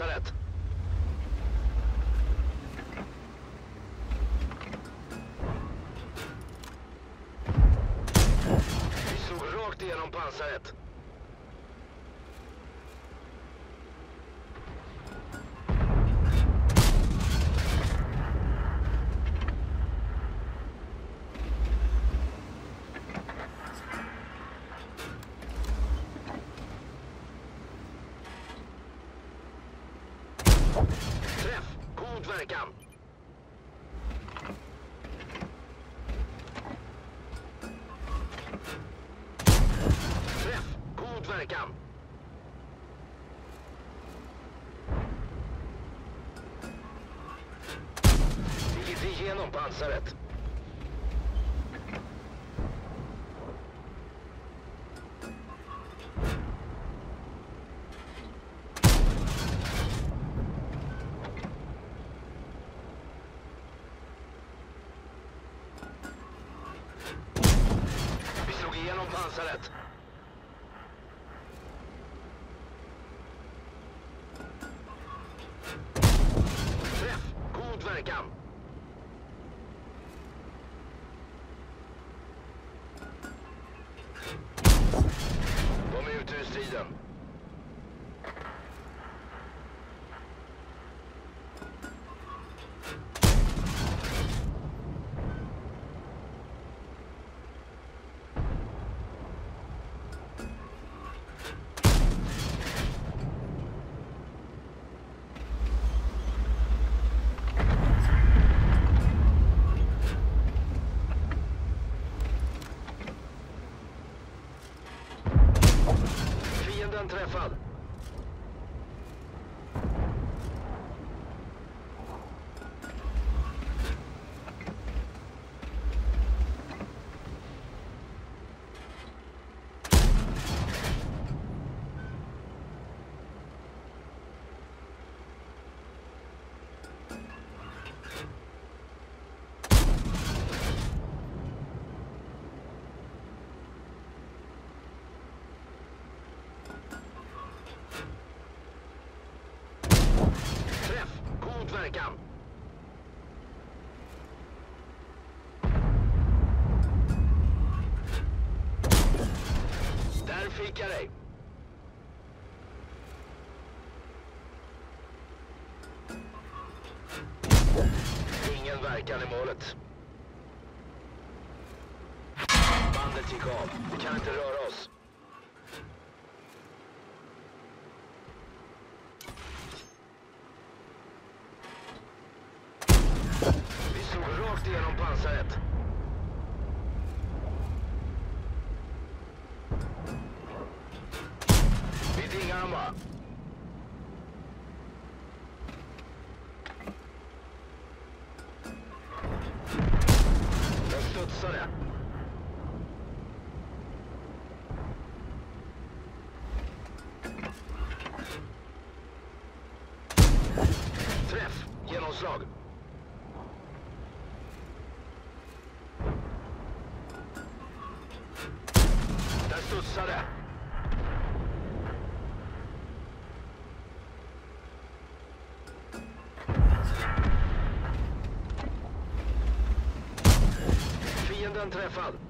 pansaret. Vi slog rakt igenom pansaret. Träff! God verkan! Träff! God verkan! Vi gick igenom pansaret. Vi slog igenom pansaret. Träff! God verkan! De är ute ur striden. Fienden träffad. Träff! God verkan! Vika dig! Ingen verkan i målet. Bandet gick av. Vi kan inte röra oss. Vi slog rakt igenom pansaret. Vi dingar dem bara. Den Fienden träffad.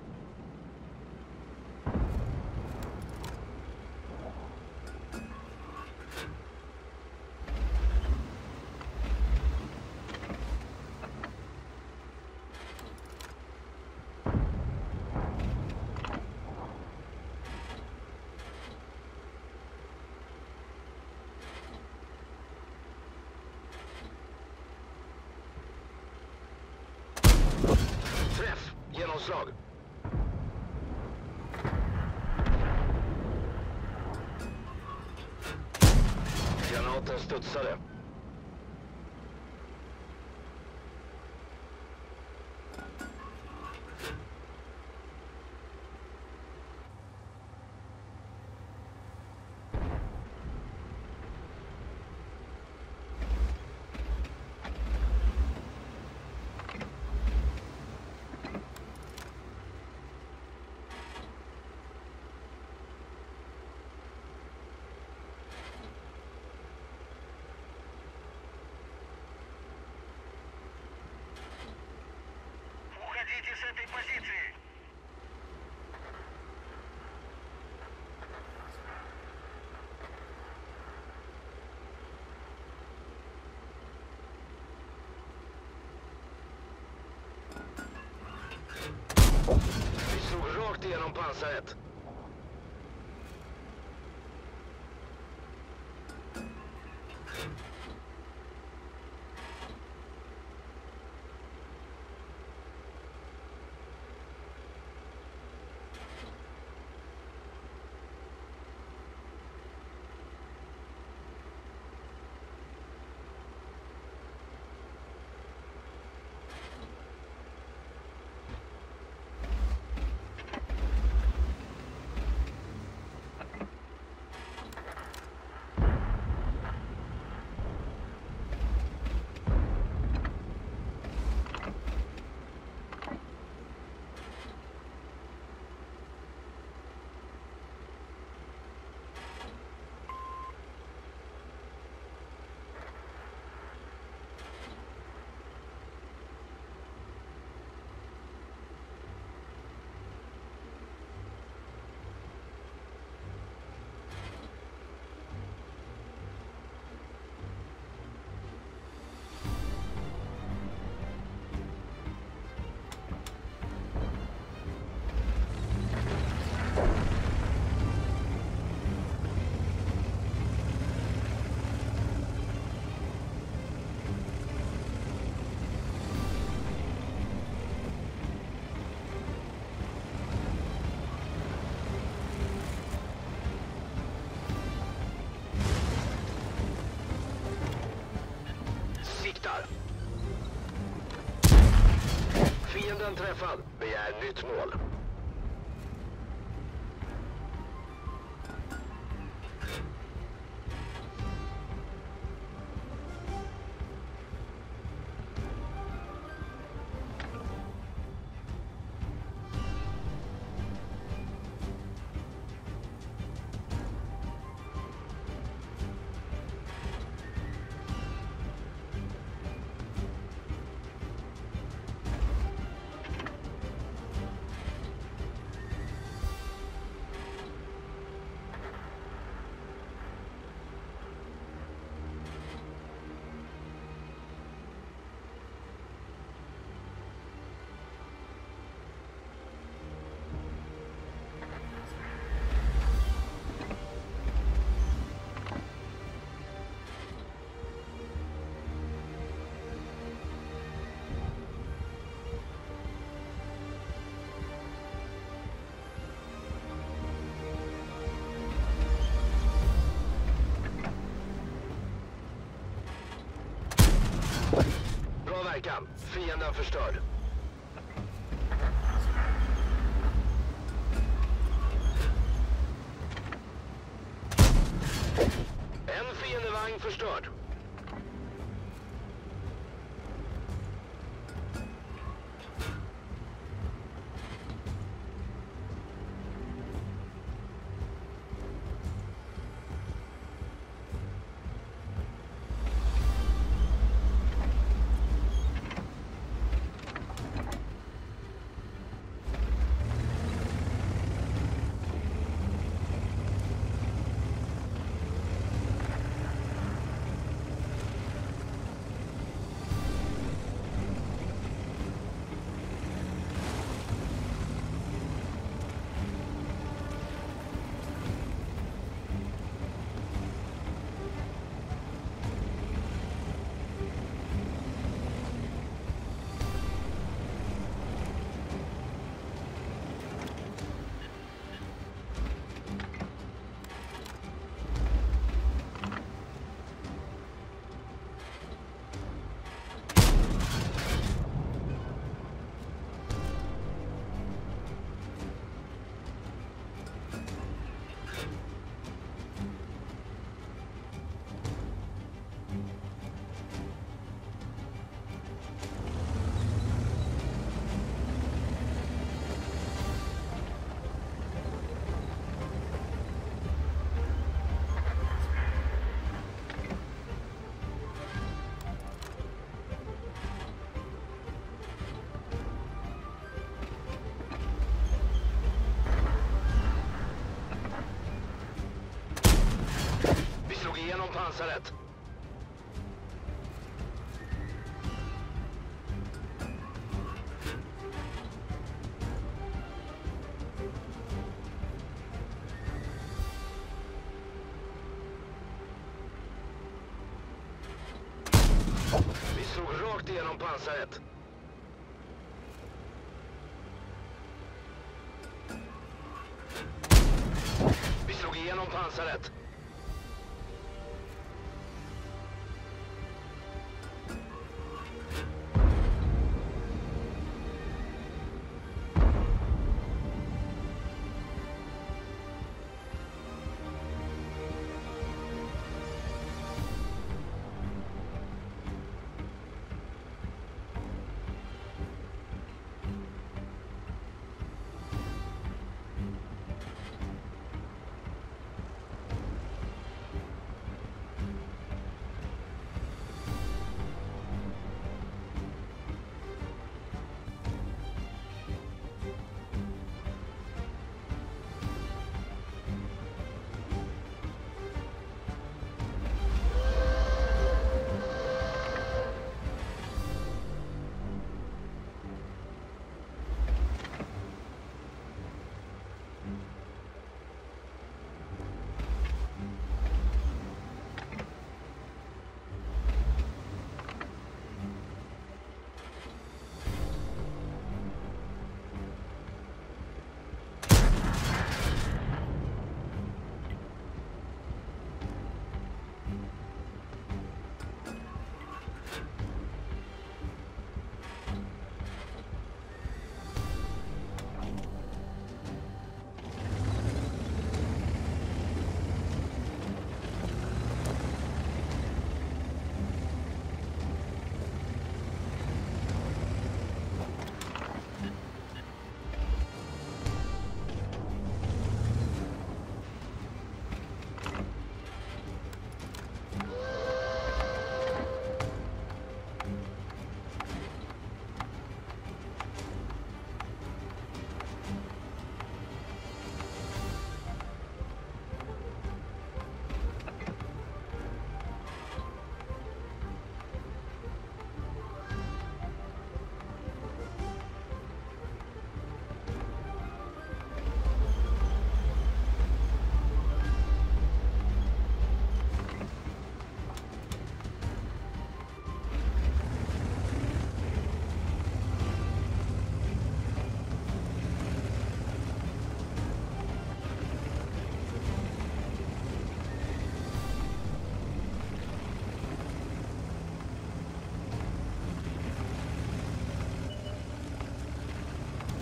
Unterstützer Компасет! Fienden träffad. Begär nytt mål. Bra. Fienden förstörd. Lasaret. Vi slog rakt igenom pansaret. Vi slog igenom pansaret.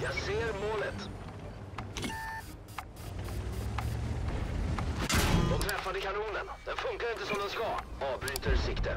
Jag ser målet. De träffade kanonen. Den funkar inte som den ska. Avbryter sikte.